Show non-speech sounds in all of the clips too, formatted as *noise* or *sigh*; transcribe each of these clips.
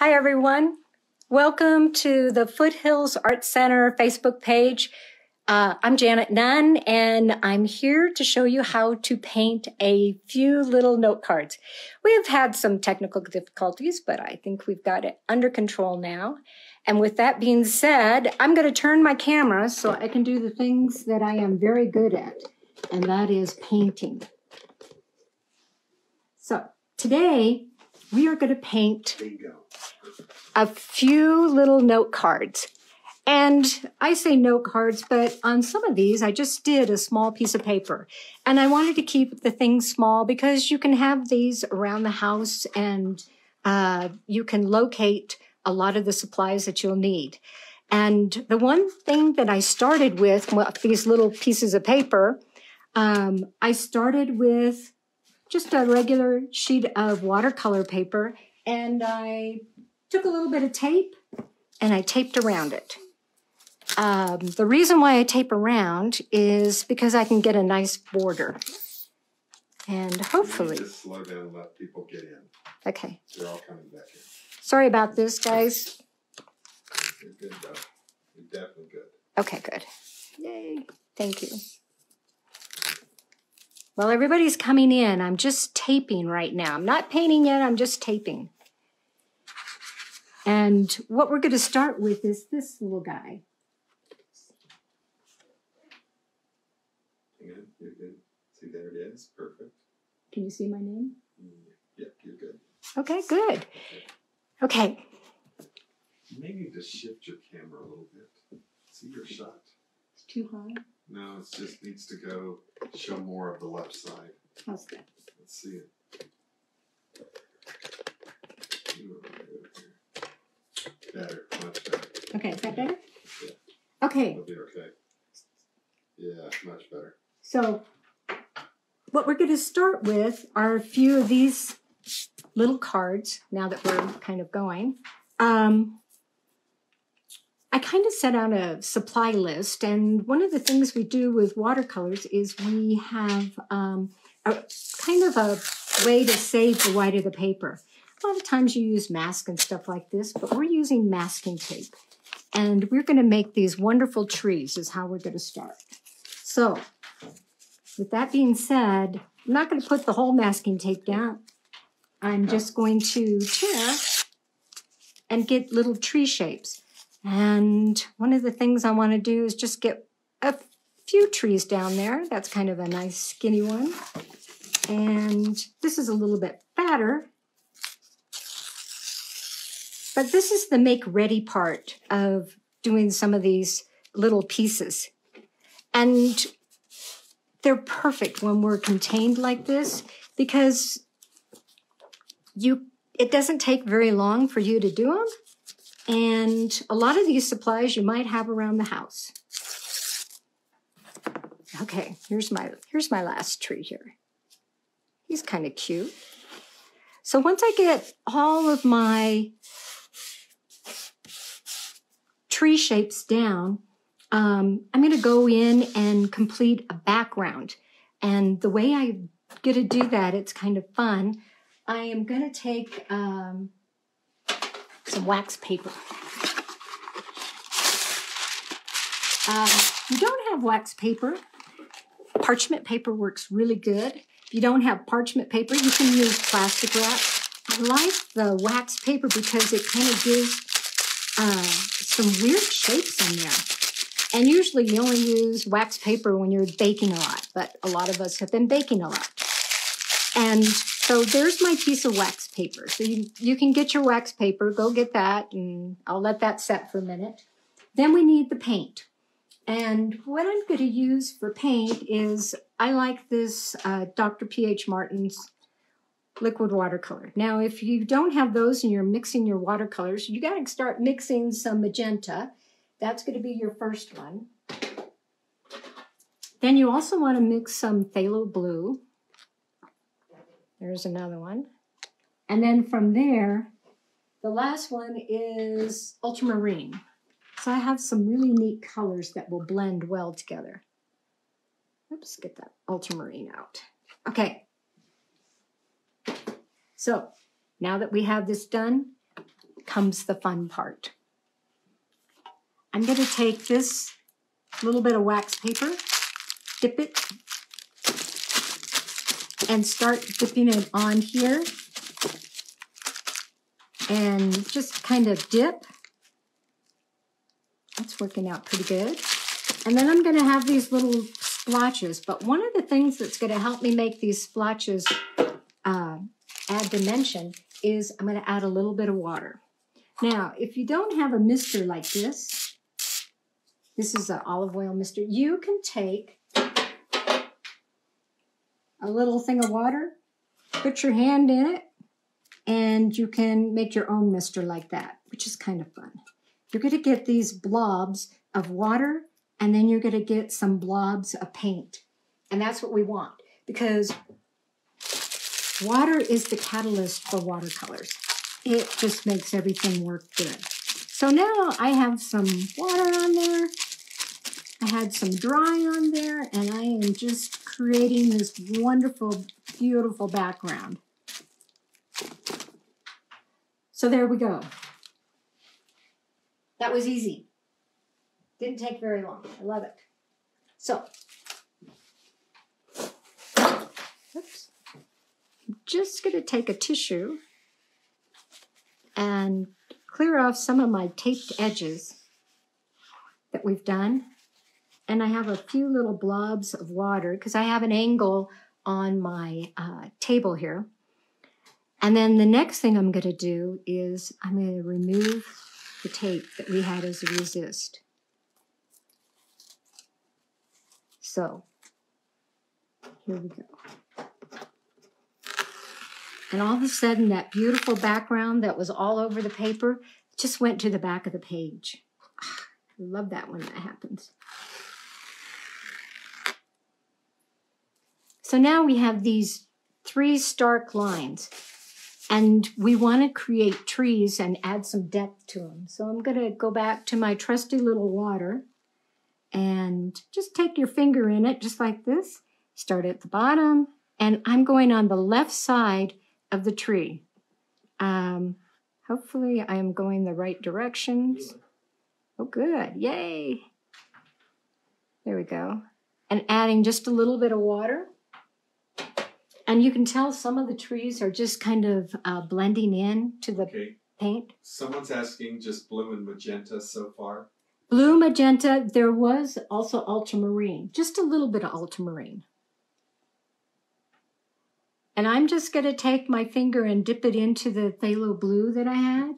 Hi, everyone. Welcome to the Foothills Art Center Facebook page. Uh, I'm Janet Nunn, and I'm here to show you how to paint a few little note cards. We have had some technical difficulties, but I think we've got it under control now. And with that being said, I'm going to turn my camera so I can do the things that I am very good at, and that is painting. So today, we are going to paint Bingo. A few little note cards. And I say note cards, but on some of these, I just did a small piece of paper. And I wanted to keep the things small because you can have these around the house and uh, you can locate a lot of the supplies that you'll need. And the one thing that I started with, well, these little pieces of paper, um, I started with just a regular sheet of watercolor paper and I took a little bit of tape and I taped around it. Um, the reason why I tape around is because I can get a nice border. And You hopefully, Just slow down and let people get in. okay. They're all coming back in. Sorry about this, guys. You're good though. You're definitely good. Okay, good. Yay. Thank you. Well, everybody's coming in. I'm just taping right now. I'm not painting yet, I'm just taping. And what we're going to start with is this little guy. Hang on, you're good. See, there it is. Perfect. Can you see my name? Mm, Yep, you're good. Okay, good. Okay, Maybe just shift your camera a little bit. See your shot. it's too high. No, it just needs to go show more of the left side. How's that? Let's see it. You are right over here. Better, much better. Okay, is that better? Yeah. Okay, It'll be okay. Yeah, much better. so what we're going to start with are a few of these little cards now that we're kind of going. Um, I kind of set out a supply list, and one of the things we do with watercolors is we have um, a kind of a way to save the white of the paper. A lot of times you use mask and stuff like this, but we're using masking tape. And we're going to make these wonderful trees, is how we're going to start. So, with that being said, I'm not going to put the whole masking tape down. I'm just going to tear and get little tree shapes. And one of the things I want to do is just get a few trees down there. That's kind of a nice skinny one. And this is a little bit fatter. But this is the make ready part of doing some of these little pieces. And they're perfect when we're contained like this because you it doesn't take very long for you to do them and a lot of these supplies you might have around the house. Okay here's my here's my last tree here. He's kind of cute. So once i get all of my tree shapes down um, i'm going to go in and complete a background and the way i get to do that it's kind of fun I am going to take um, some wax paper. Um, you don't have wax paper, parchment paper works really good. If you don't have parchment paper, you can use plastic wrap. I like the wax paper because it kind of gives uh, some weird shapes in there. And usually you only use wax paper when you're baking a lot, but a lot of us have been baking a lot. And so there's my piece of wax paper. So you, you can get your wax paper, go get that, and I'll let that set for a minute. Then we need the paint. And what I'm going to use for paint is I like this uh, Dr. P.H. Martin's liquid watercolor. Now, if you don't have those and you're mixing your watercolors, you got to start mixing some magenta. That's going to be your first one. Then you also want to mix some phthalo blue. There's another one. And then from there, the last one is ultramarine. So I have some really neat colors that will blend well together. Oops, get that ultramarine out. Okay. So now that we have this done, comes the fun part. I'm going to take this little bit of wax paper, dip it, and start dipping it on here. And just kind of dip. That's working out pretty good. And then I'm going to have these little splotches. But one of the things that's going to help me make these splotches uh, add dimension is I'm going to add a little bit of water. Now, if you don't have a mister like this, this is an olive oil mister, you can take a little thing of water, put your hand in it, and you can make your own mister like that, which is kind of fun. You're going to get these blobs of water, and then you're going to get some blobs of paint. And that's what we want because water is the catalyst for watercolors. It just makes everything work good. So now I have some water on there. I had some dry on there, and I am just creating this wonderful, beautiful background. So there we go. That was easy. Didn't take very long. I love it. So, oops. Just going to take a tissue and clear off some of my taped edges that we've done. And I have a few little blobs of water because I have an angle on my uh, table here. And then the next thing I'm going to do is I'm going to remove the tape that we had as a resist. So here we go. And all of a sudden, that beautiful background that was all over the paper just went to the back of the page. I *sighs* love that when that happens. So now we have these three stark lines and we want to create trees and add some depth to them. So I'm going to go back to my trusty little water and just take your finger in it just like this. Start at the bottom and I'm going on the left side of the tree. Um, hopefully I am going the right directions. Oh, good. Yay. There we go. And adding just a little bit of water. And you can tell some of the trees are just kind of uh, blending in to the Okay. paint. Someone's asking just blue and magenta so far. Blue, magenta, there was also ultramarine, just a little bit of ultramarine. And I'm just going to take my finger and dip it into the phthalo blue that I had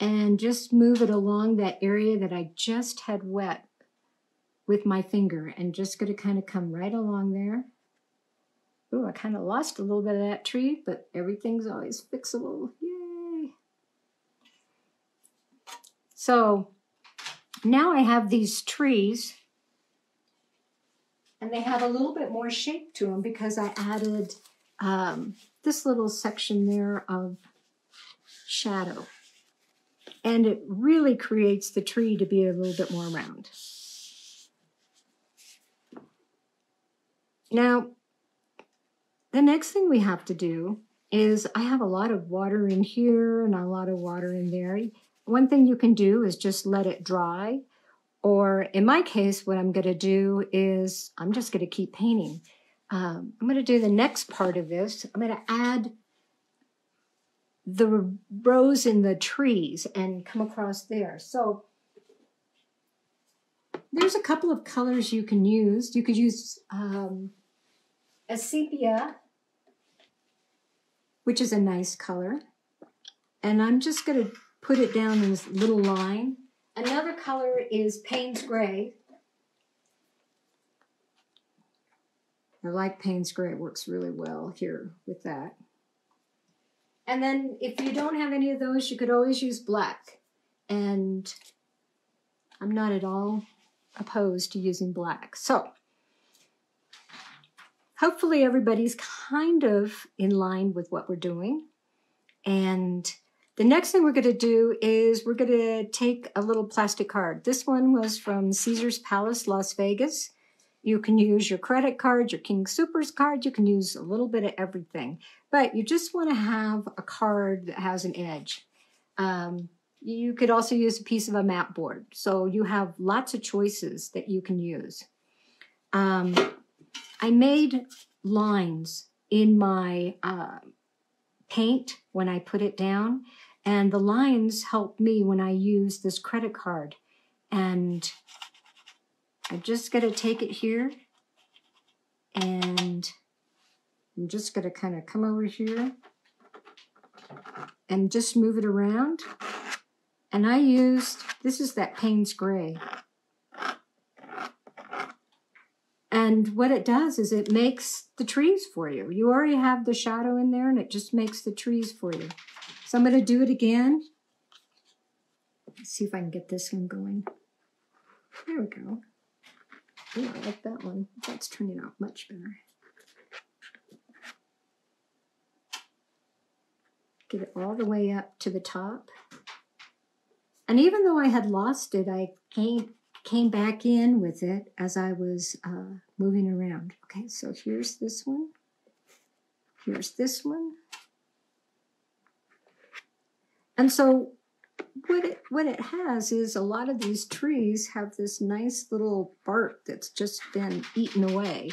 and just move it along that area that I just had wet with my finger and just going to kind of come right along there. Ooh, I kind of lost a little bit of that tree, but everything's always fixable. Yay! So now I have these trees and they have a little bit more shape to them because I added um, this little section there of shadow. And it really creates the tree to be a little bit more round. Now, the next thing we have to do is I have a lot of water in here and a lot of water in there. One thing you can do is just let it dry. Or in my case, what I'm going to do is I'm just going to keep painting. Um, I'm going to do the next part of this. I'm going to add the rows in the trees and come across there. So there's a couple of colors you can use. You could use um, a sepia, which is a nice color. And I'm just going to put it down in this little line. Another color is Payne's Gray. I like Payne's Gray, it works really well here with that. And then if you don't have any of those, you could always use black. And I'm not at all opposed to using black. So hopefully everybody's kind of in line with what we're doing. And the next thing we're going to do is we're going to take a little plastic card. This one was from Caesar's Palace, Las Vegas. You can use your credit card, your King Supers card. You can use a little bit of everything. But you just want to have a card that has an edge. Um, you could also use a piece of a map board. So you have lots of choices that you can use. Um, I made lines in my uh, paint when I put it down, and the lines help me when I use this credit card. And I'm just to take it here and I'm just going to kind of come over here and just move it around. And I used, this is that Payne's Gray. And what it does is it makes the trees for you. You already have the shadow in there and it just makes the trees for you. So I'm going to do it again. Let's see if I can get this one going. There we go. Oh, I like that one. That's turning out much better. Get it all the way up to the top. And even though I had lost it, I came came back in with it as I was uh, moving around. Okay, so here's this one. Here's this one. And so what it what it has is a lot of these trees have this nice little bark that's just been eaten away.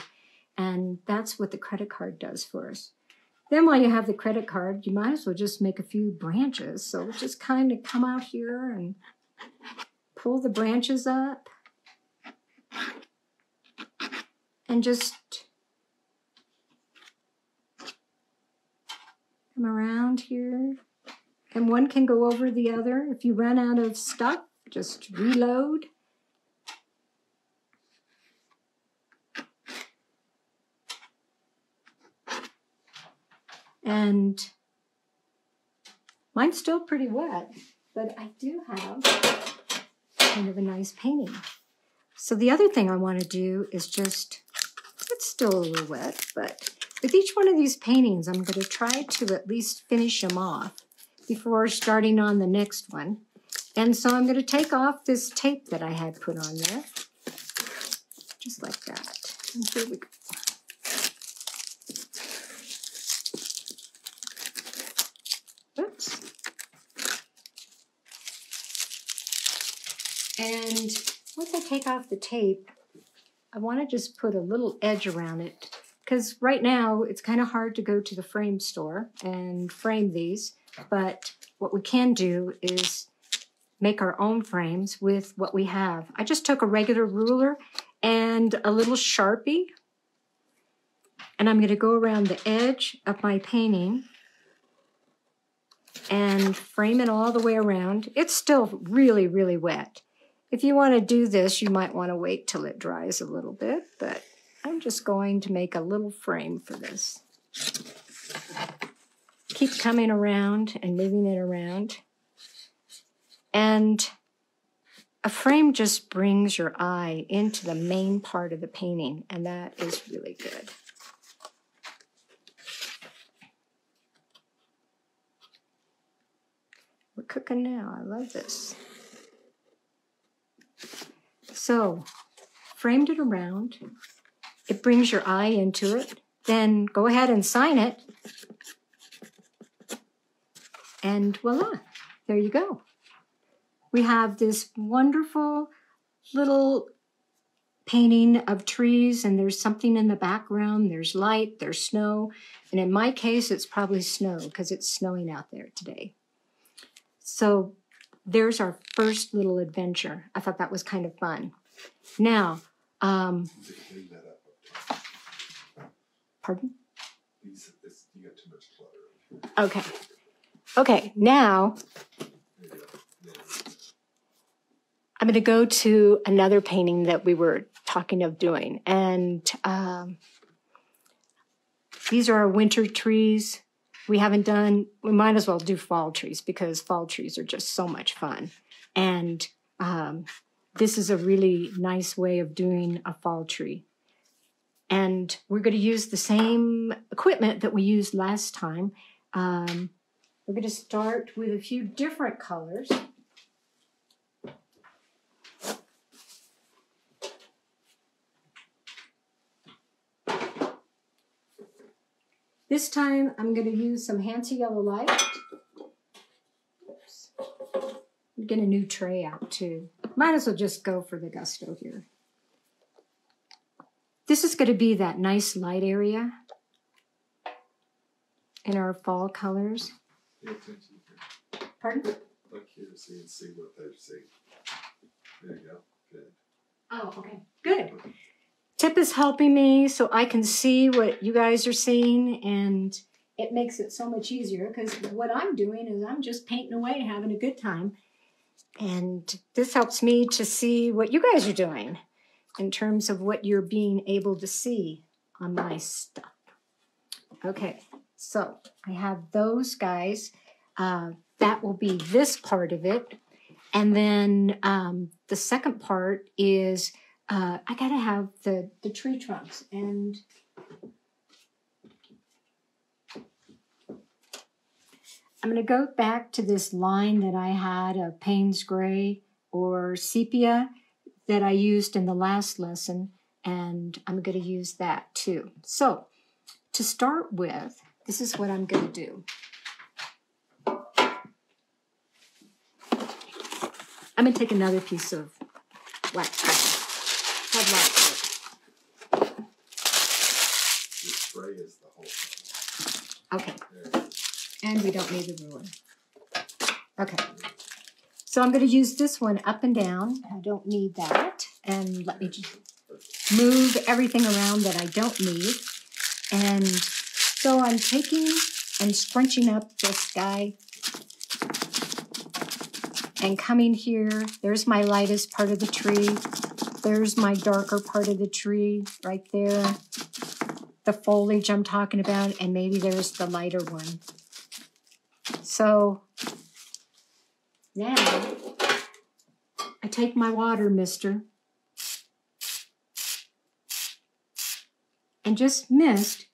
And that's what the credit card does for us. Then while you have the credit card, you might as well just make a few branches. So just kind of come out here and pull the branches up and just come around here. And one can go over the other. If you run out of stuff, just reload. And mine's still pretty wet, but I do have kind of a nice painting. So the other thing I want to do is just, it's still a little wet, but with each one of these paintings, I'm going to try to at least finish them off before starting on the next one. And so I'm going to take off this tape that I had put on there, just like that. And here we go. Oops. And once I take off the tape, I want to just put a little edge around it because right now it's kind of hard to go to the frame store and frame these. But what we can do is make our own frames with what we have. I just took a regular ruler and a little Sharpie. And I'm going to go around the edge of my painting and frame it all the way around. It's still really, really wet. If you want to do this, you might want to wait till it dries a little bit, but I'm just going to make a little frame for this. Keep coming around and moving it around. And a frame just brings your eye into the main part of the painting, and that is really good. We're cooking now. I love this. So, framed it around. It brings your eye into it. Then go ahead and sign it. And voila, there you go. We have this wonderful little painting of trees, and there's something in the background. There's light, there's snow. And in my case, it's probably snow because it's snowing out there today. So there's our first little adventure. I thought that was kind of fun. Now, um, Clean that up up top. pardon? You got too much clutter. Okay. Okay, now. I'm going to go to another painting that we were talking of doing. And um, these are our winter trees. We haven't done, we might as well do fall trees because fall trees are just so much fun. And um, this is a really nice way of doing a fall tree. And we're going to use the same equipment that we used last time. Um, we're going to start with a few different colors. This time I'm going to use some Hansa Yellow Light. Oops. Get a new tray out too. Might as well just go for the gusto here. This is going to be that nice light area in our fall colors. Pay attention here. Pardon? Look here, you can see what they're seeing. There you go. Good. Oh, okay. Good. Tip is helping me so I can see what you guys are seeing, and it makes it so much easier because what I'm doing is I'm just painting away, having a good time. And this helps me to see what you guys are doing in terms of what you're being able to see on my stuff. Okay, so I have those guys. Uh, that will be this part of it. And then um, the second part is uh, I gotta have the, the tree trunks. And I'm gonna go back to this line that I had of Payne's Gray or Sepia that I used in the last lesson. And I'm gonna use that too. So to start with, this is what I'm gonna do. I'm gonna take another piece of wax paper. Have lots of The spray is the whole thing. Okay, There it is. and we don't need the ruler. Okay, so I'm gonna use this one up and down. I don't need that. And let me just move everything around that I don't need. And so I'm taking and scrunching up this guy and coming here. There's my lightest part of the tree. There's my darker part of the tree right there. The foliage I'm talking about, and maybe there's the lighter one. So now I take my water mister and just mist.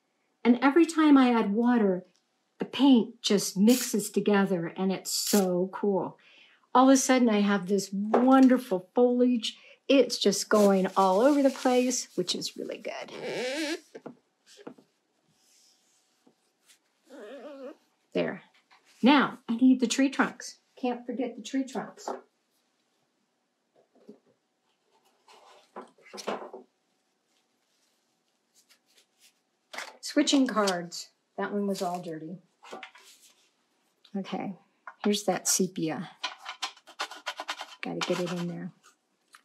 And every time I add water, the paint just mixes together and it's so cool. All of a sudden, I have this wonderful foliage. It's just going all over the place, which is really good. There. Now, I need the tree trunks. Can't forget the tree trunks. Switching cards. That one was all dirty. Okay, here's that sepia. Got to get it in there.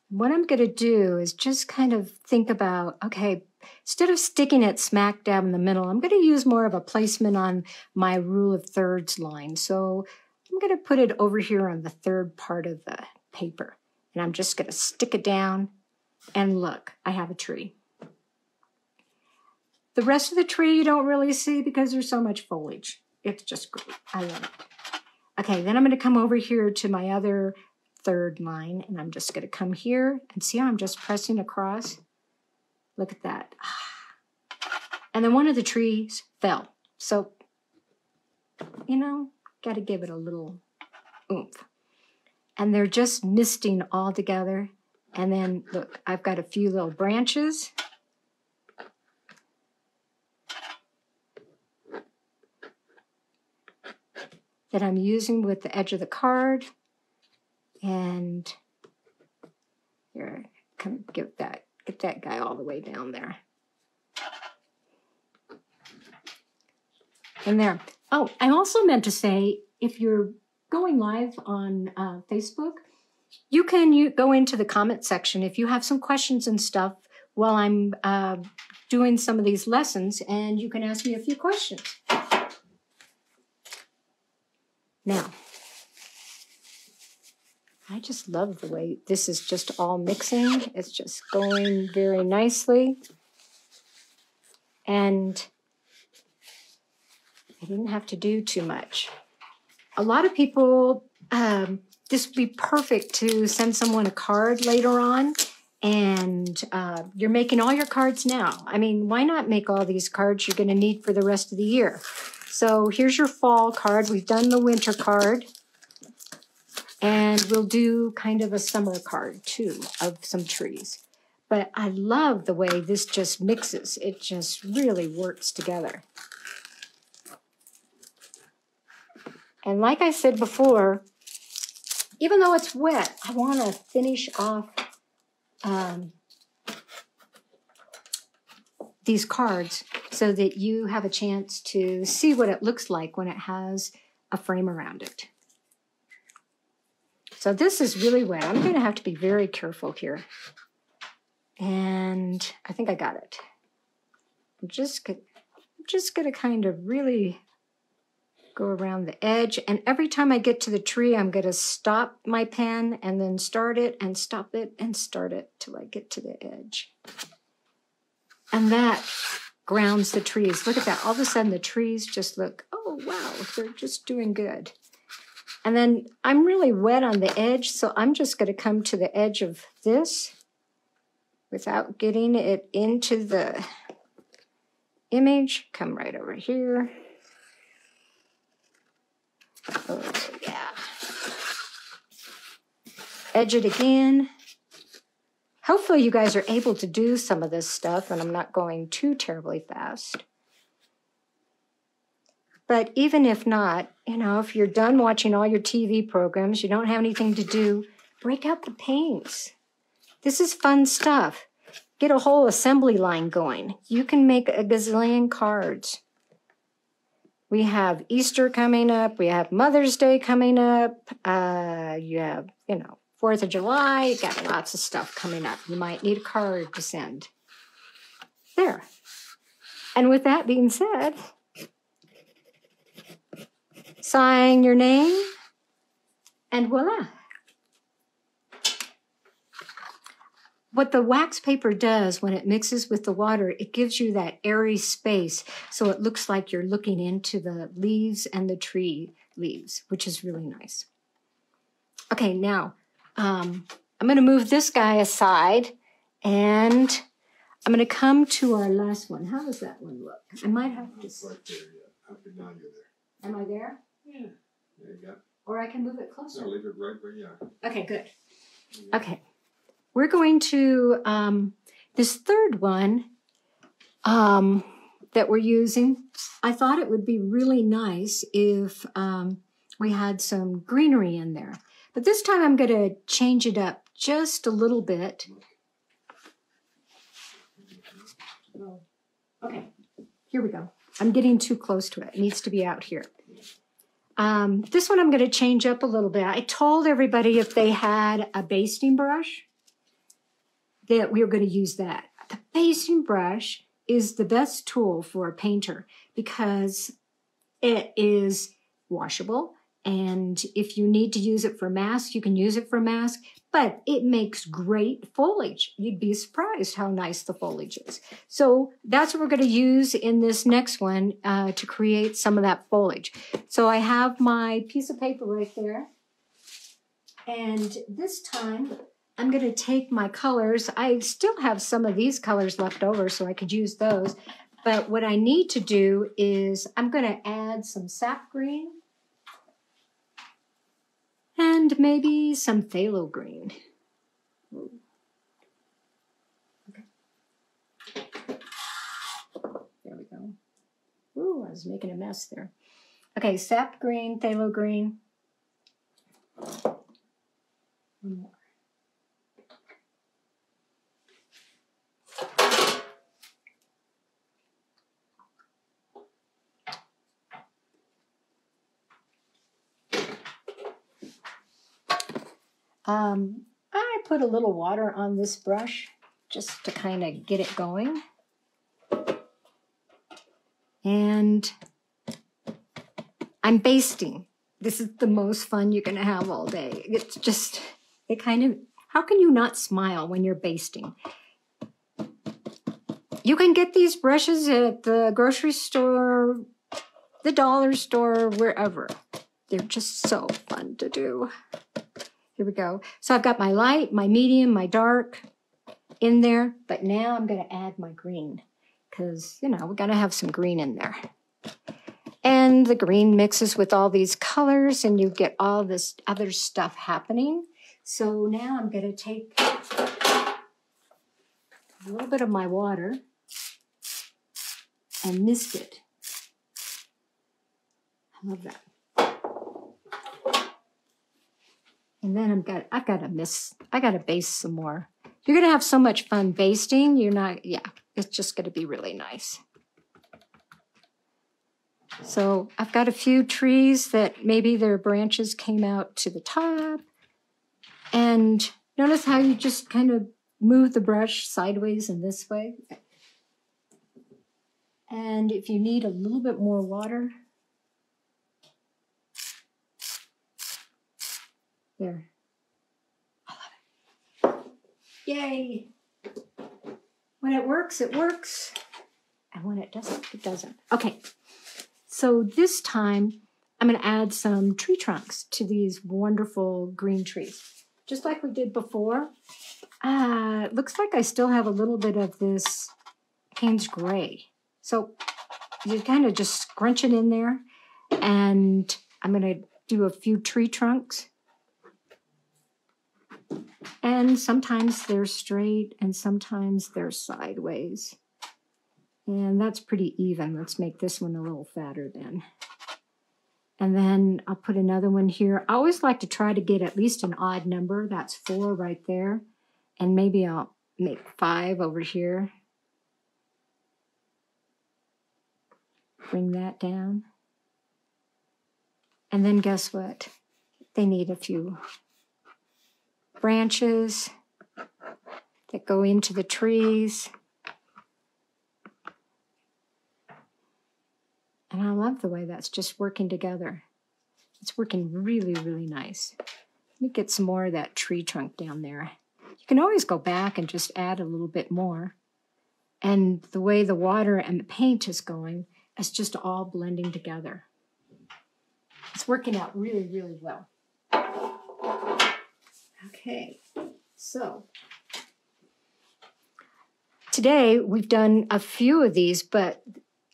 What I'm going to do is just kind of think about okay, instead of sticking it smack dab in the middle, I'm going to use more of a placement on my rule of thirds line. So I'm going to put it over here on the third part of the paper. And I'm just going to stick it down. And look, I have a tree. The rest of the tree you don't really see because there's so much foliage. It's just great. I love it. Okay, then I'm going to come over here to my other third line and I'm just going to come here and see how I'm just pressing across. Look at that. *sighs* And then one of the trees fell. So, you know, got to give it a little oomph. And they're just misting all together. And then look, I've got a few little branches. That I'm using with the edge of the card. And here, come get that, get that guy all the way down there. And there. Oh, I also meant to say, if you're going live on uh, Facebook, you can you go into the comment section if you have some questions and stuff while I'm uh, doing some of these lessons, and you can ask me a few questions. Now, I just love the way this is just all mixing. It's just going very nicely. And I didn't have to do too much. A lot of people, um, this would be perfect to send someone a card later on. And uh, you're making all your cards now. I mean, why not make all these cards you're going to need for the rest of the year? So here's your fall card. We've done the winter card. And we'll do kind of a summer card too of some trees. But I love the way this just mixes. It just really works together. And like I said before, even though it's wet, I want to finish off um, these cards so that you have a chance to see what it looks like when it has a frame around it. So this is really wet. I'm going to have to be very careful here. And I think I got it. I'm just, I'm just going to kind of really go around the edge. And every time I get to the tree, I'm going to stop my pen and then start it and stop it and start it till I get to the edge. And that grounds the trees. Look at that. All of a sudden, the trees just look, oh, wow, they're just doing good. And then I'm really wet on the edge, so I'm just going to come to the edge of this without getting it into the image. Come right over here. Oh, yeah. Edge it again. Hopefully you guys are able to do some of this stuff and I'm not going too terribly fast. But even if not, you know, if you're done watching all your TV programs, you don't have anything to do, break out the paints. This is fun stuff. Get a whole assembly line going. You can make a gazillion cards. We have Easter coming up. We have Mother's Day coming up. Uh, you have, you know, Fourth of July. You got lots of stuff coming up. You might need a card to send. There. And with that being said, sign your name, and voila. what the wax paper does when it mixes with the water, it gives you that airy space. So it looks like you're looking into the leaves and the tree leaves, which is really nice. Okay, now um, I'm going to move this guy aside and I'm going to come to our last one. How does that one look? I might have to. Right there, yeah. Up and down, you're there. Am I there? Yeah. There you go. Or I can move it closer. No, leave it right where you are. Okay, good. Okay. We're going to, um, this third one um, that we're using, I thought it would be really nice if um, we had some greenery in there. But this time I'm going to change it up just a little bit. Okay, here we go. I'm getting too close to it. It needs to be out here. Um, this one I'm going to change up a little bit. I told everybody if they had a basting brush, that we are going to use that. The basting brush is the best tool for a painter because it is washable. And if you need to use it for mask, you can use it for mask, but it makes great foliage. You'd be surprised how nice the foliage is. So that's what we're going to use in this next one uh, to create some of that foliage. So I have my piece of paper right there. And this time I'm going to take my colors. I still have some of these colors left over, so I could use those. But what I need to do is I'm going to add some sap green and maybe some phthalo green. Okay. There we go. Ooh, I was making a mess there. Okay, sap green, phthalo green. Um, I put a little water on this brush just to kind of get it going. And I'm basting. This is the most fun you're going to have all day. It's just, it kind of, how can you not smile when you're basting? You can get these brushes at the grocery store, the dollar store, wherever. They're just so fun to do. Here we go. So I've got my light, my medium, my dark in there, but now I'm going to add my green because, you know, we're going to have some green in there. And the green mixes with all these colors and you get all this other stuff happening. So now I'm going to take a little bit of my water and mist it. I love that. And then I've got I've got to miss I got to baste some more. You're gonna have so much fun basting. You're not yeah. It's just gonna be really nice. So I've got a few trees that maybe their branches came out to the top. And notice how you just kind of move the brush sideways and this way. And if you need a little bit more water, there. I love it. Yay! When it works, it works. And when it doesn't, it doesn't. Okay, so this time I'm going to add some tree trunks to these wonderful green trees. Just like we did before. Uh, looks like I still have a little bit of this Payne's Gray. So you kind of just scrunch it in there. And I'm going to do a few tree trunks. And sometimes they're straight and sometimes they're sideways. And that's pretty even. Let's make this one a little fatter then. And then I'll put another one here. I always like to try to get at least an odd number. That's four right there. And maybe I'll make five over here. Bring that down. And then guess what? They need a few branches that go into the trees. And I love the way that's just working together. It's working really, really nice. Let me get some more of that tree trunk down there. You can always go back and just add a little bit more. And the way the water and the paint is going, it's just all blending together. It's working out really, really well. Okay, so today we've done a few of these, but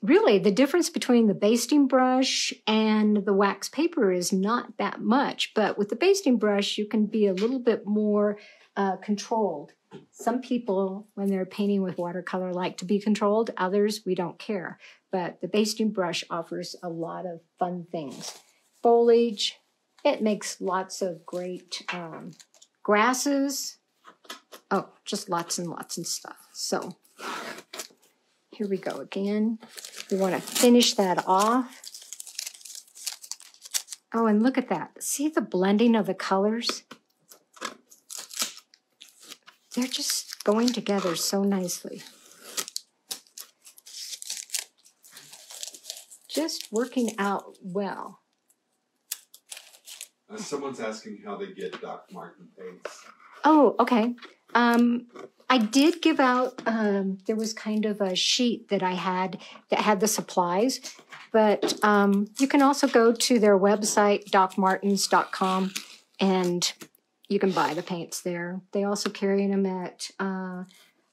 really the difference between the basting brush and the wax paper is not that much. But with the basting brush, you can be a little bit more uh, controlled. Some people, when they're painting with watercolor, like to be controlled. Others, we don't care. But the basting brush offers a lot of fun things. Foliage, it makes lots of great um, grasses. Oh, just lots and lots and stuff. So here we go again. We want to finish that off. Oh, and look at that. See the blending of the colors? They're just going together so nicely. Just working out well. Uh, someone's asking how they get Doc Martin paints. Oh, okay. Um, I did give out, um, there was kind of a sheet that I had that had the supplies, but um, you can also go to their website, docmartins.com, and you can buy the paints there. They also carry them at uh,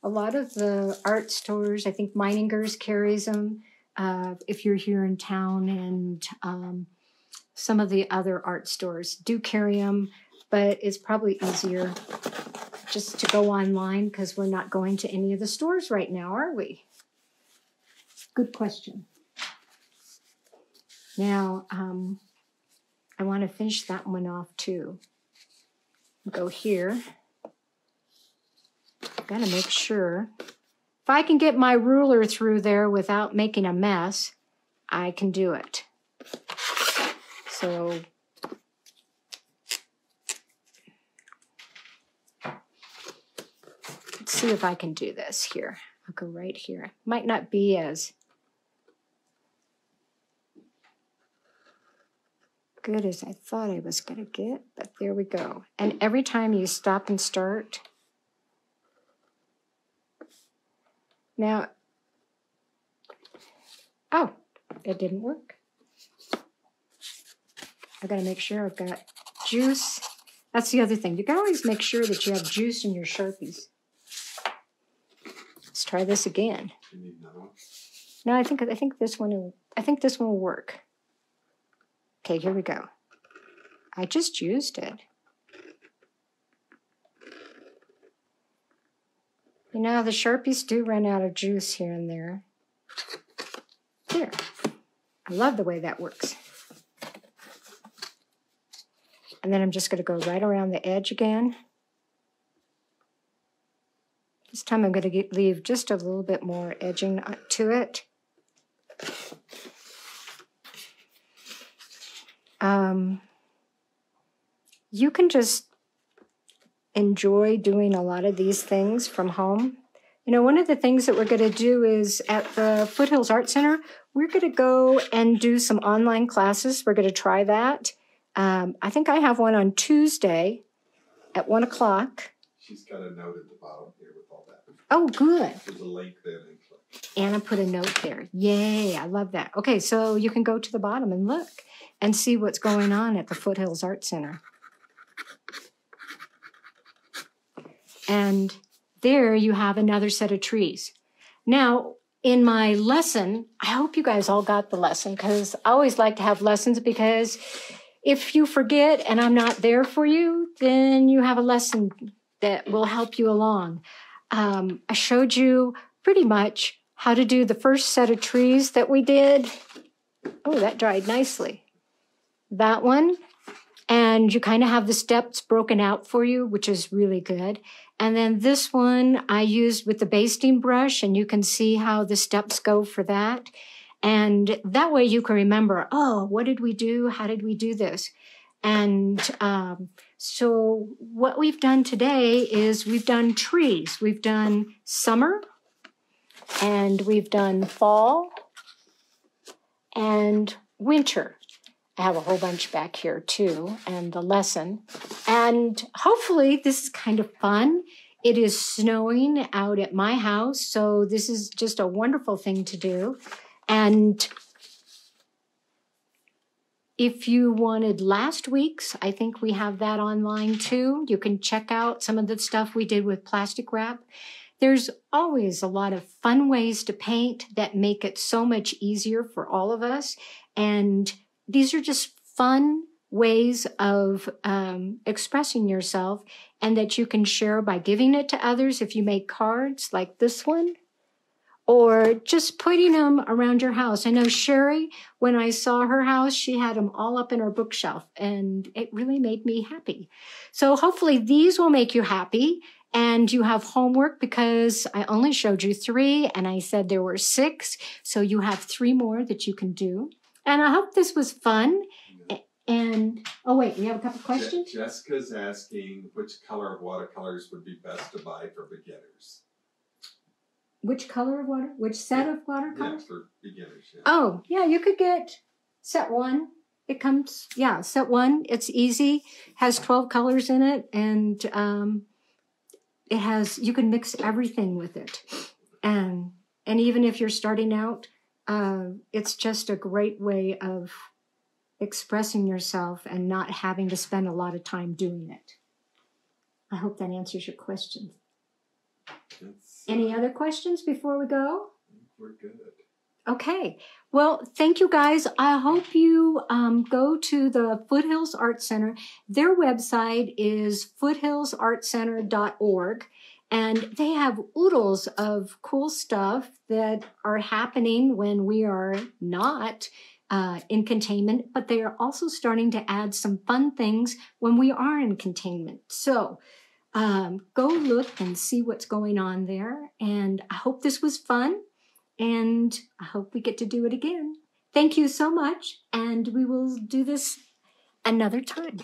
a lot of the art stores. I think Meiningers carries them uh, if you're here in town, and um, some of the other art stores do carry them, but it's probably easier just to go online because we're not going to any of the stores right now, are we? Good question. Now, um, I want to finish that one off too. Go here. I got to make sure. If I can get my ruler through there without making a mess, I can do it. So let's see if I can do this here. I'll go right here. Might not be as good as I thought I was going to get, but there we go. And every time you stop and start, now, oh, it didn't work. I got to make sure I've got juice. That's the other thing. You can always make sure that you have juice in your Sharpies. Let's try this again. You need another one? No, I think I think this one will, I think this one will work. Okay, here we go. I just used it. You know, the Sharpies do run out of juice here and there. Here. I love the way that works. And then I'm just going to go right around the edge again. This time I'm going to leave just a little bit more edging to it. Um, you can just enjoy doing a lot of these things from home. You know, one of the things that we're going to do is at the Foothills Art Center, we're going to go and do some online classes. We're going to try that. Um, I think I have one on Tuesday at one o'clock. She's got a note at the bottom here with all that. Oh, good. There's a link there. Anna put a note there. Yay, I love that. Okay, so you can go to the bottom and look and see what's going on at the Foothills Art Center. And there you have another set of trees. Now, in my lesson, I hope you guys all got the lesson because I always like to have lessons because if you forget and I'm not there for you, then you have a lesson that will help you along. Um, I showed you pretty much how to do the first set of trees that we did. Oh, that dried nicely that one. And you kind of have the steps broken out for you, which is really good. And then this one I used with the basting brush, and you can see how the steps go for that. And that way you can remember, oh, what did we do? How did we do this? And um, so what we've done today is we've done trees. We've done summer, and we've done fall, and winter. I have a whole bunch back here too, and the lesson. And hopefully, this is kind of fun. It is snowing out at my house, so this is just a wonderful thing to do. And if you wanted last week's, I think we have that online too. You can check out some of the stuff we did with plastic wrap. There's always a lot of fun ways to paint that make it so much easier for all of us. And these are just fun ways of um, expressing yourself and that you can share by giving it to others if you make cards like this one or just putting them around your house. I know Sherry, when I saw her house, she had them all up in her bookshelf and it really made me happy. So hopefully these will make you happy and you have homework because I only showed you three and I said there were six. So you have three more that you can do. And I hope this was fun. And oh wait, we have a couple questions. Je- Jessica's asking which color of watercolors would be best to buy for beginners. Which color of water? Which set yeah. of watercolors? Yeah, for beginners. Yeah. Oh, yeah, you could get set one. It comes, yeah, set one. It's easy. Has twelve colors in it, and um, it has. You can mix everything with it, and and even if you're starting out, uh, it's just a great way of expressing yourself and not having to spend a lot of time doing it. I hope that answers your question. Any other questions before we go? We're good. Okay. Well, thank you guys. I hope you um, go to the Foothills Art Center. Their website is foothillsartcenter.org. And they have oodles of cool stuff that are happening when we are not uh, in containment, but they are also starting to add some fun things when we are in containment. So um, go look and see what's going on there. And I hope this was fun. And I hope we get to do it again. Thank you so much. And we will do this another time.